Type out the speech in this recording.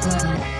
Bye.